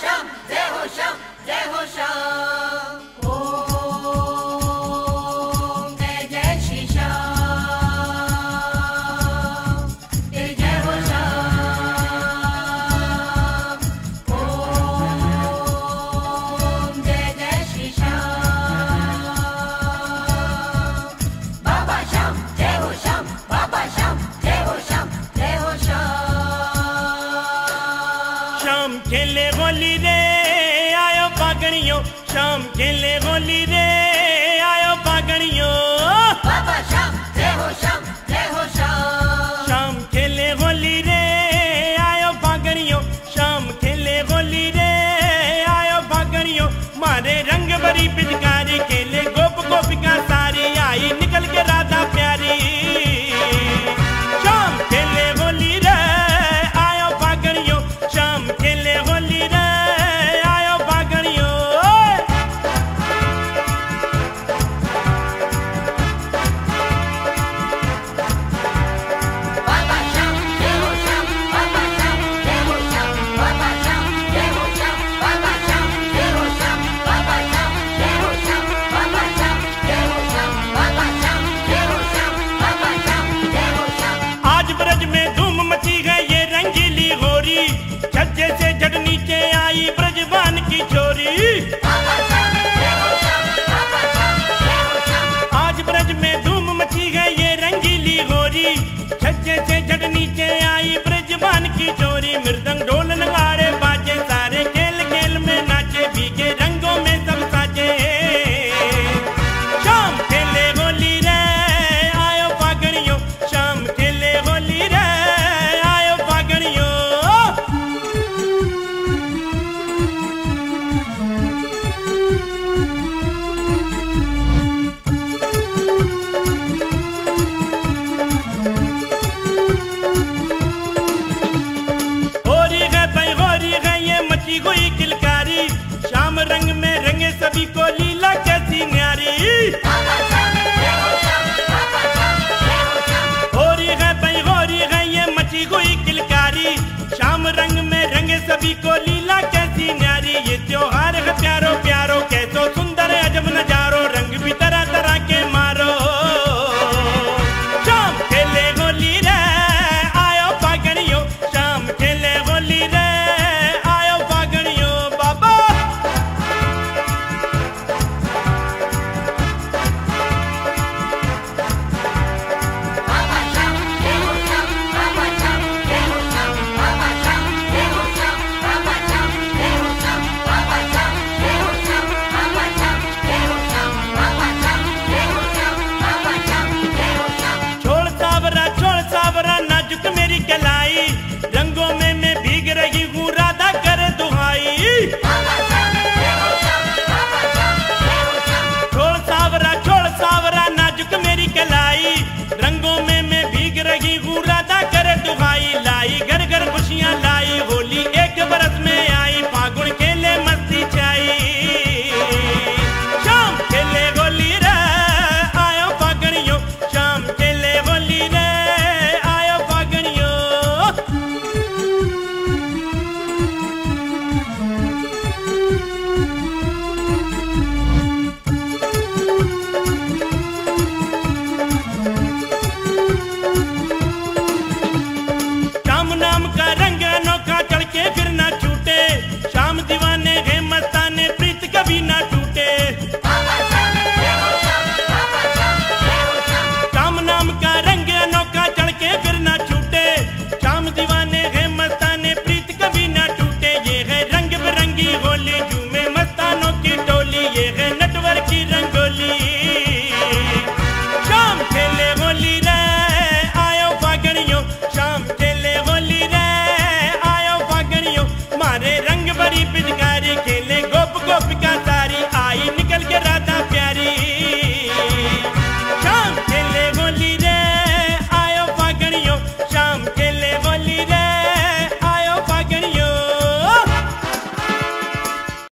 श्याम जय हो जय हो शाम खेले होली रे आयो पागणियों शाम खेले होली रे आयो पागणियों बाबा जय हो जय हो शाम। खेले होली रे आयो पागणियो शाम खेले होली रे आयो पागणियो मारे रंग भरी पिचकारी डोरी छज्जे से झट नीचे आई ब्रजमान की डोरी कवि को Billy